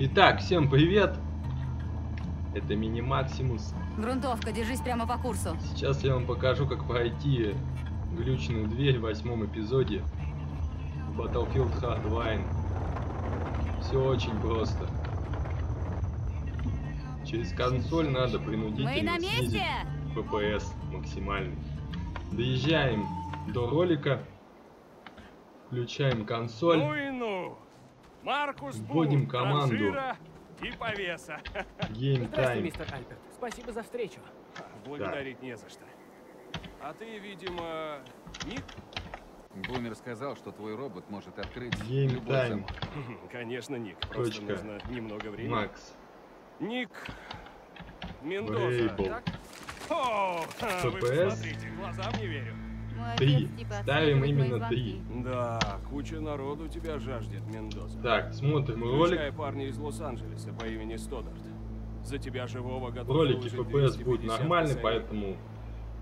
Итак, всем привет! Это Мини Максимус. Грунтовка, держись прямо по курсу. Сейчас я вам покажу, как пройти глючную дверь в восьмом эпизоде Battlefield Hardline. Все очень просто. Через консоль надо Мы принудительно снизить месте! FPS максимальный. Доезжаем до ролика, включаем консоль. Маркус Вводим команду. и повеса. Time. мистер Альберт. Спасибо за встречу. Благодарить не за что. А ты, видимо, Ник? Бумер сказал, что твой робот может открыть Game любой Time. замок. Конечно, Ник. Просто Точка. нужно немного времени. Макс. Ник Мендоза, так? О, вы посмотрите, глазам не верю. Три. типа Ставим именно три. Да, куча народу тебя жаждет, Мендоза. Так, смотрим ролик. Включая парня из Лос-Анджелеса по имени Стодарт. За тебя живого готов выложить FPS будет 250 нормальный, косарей. поэтому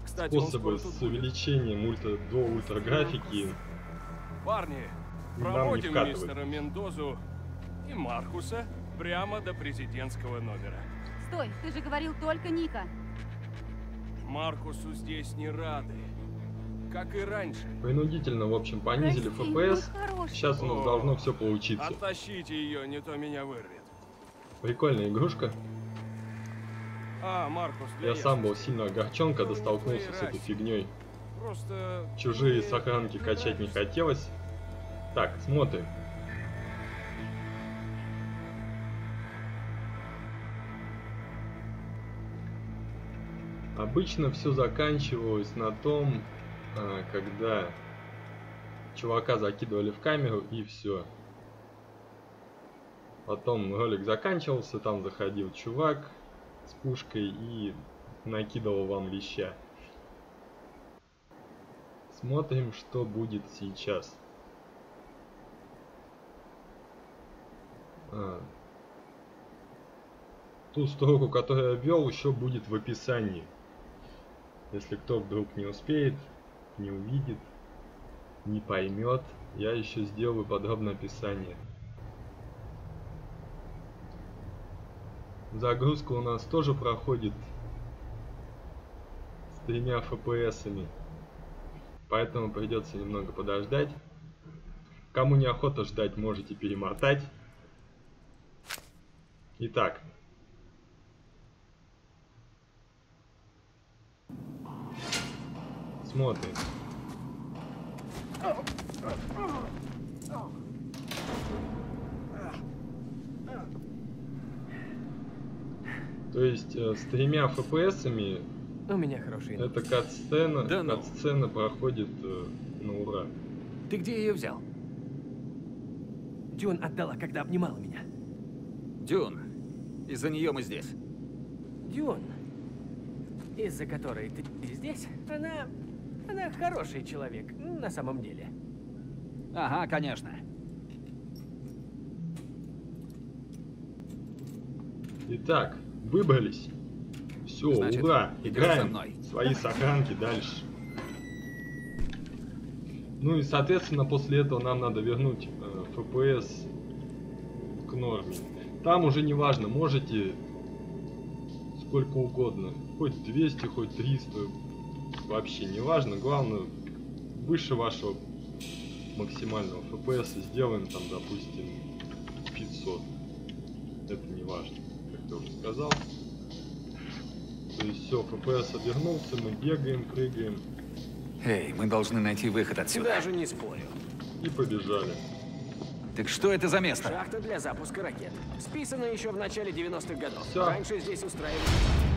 Кстати, способы с увеличением ультра до ультра графики Парни, проводим мистера Мендозу и Маркуса прямо до президентского номера. Стой, ты же говорил только Ника. Маркусу здесь не рады. Как и раньше. Принудительно, в общем, понизили Прости, FPS. Сейчас у нас О. должно все получиться. Оттащите ее, не то меня вырвет. Прикольная игрушка. А, Маркус, Я сам был ясности. сильно огорчен, когда столкнулся с этой фигней. Просто... Чужие сохранки качать не хотелось. Так, смотрим. Обычно все заканчивалось на том, когда чувака закидывали в камеру и все. Потом ролик заканчивался, там заходил чувак с пушкой и накидывал вам леща. Смотрим, что будет сейчас. А. Ту строку, которую я ввел, еще будет в описании. Если кто вдруг не успеет, не увидит, не поймет, я еще сделаю подробное описание. Загрузка у нас тоже проходит с тремя фпсами. Поэтому придется немного подождать. Кому неохота ждать, можете перемотать. Итак. Смотрим. То есть э, с тремя фпсами У меня хороший эта кат-сцена, Да ну. кат-сцена проходит э, на ура. Ты где ее взял? Дюн отдала, когда обнимала меня. Дюн, из-за нее мы здесь. Дюн, из-за которой ты здесь, она... Она хороший человек, на самом деле. Ага, конечно. Итак, выбрались. Все, Значит, ура! Играем со мной. свои сохранки дальше. Ну и соответственно после этого нам надо вернуть э, FPS к норме. Там уже не важно, можете сколько угодно. Хоть 200, хоть 300. Вообще не важно. Главное, выше вашего максимального FPS сделаем там, допустим, 500. Это не важно, как я уже сказал. То есть все, FPS обернулся, мы бегаем, прыгаем Эй, мы должны найти выход отсюда. Даже не спорю. и побежали. Так что это за место? Шахта для запуска ракет. Списано еще в начале 90-х годов. Всё. Раньше здесь устраивали...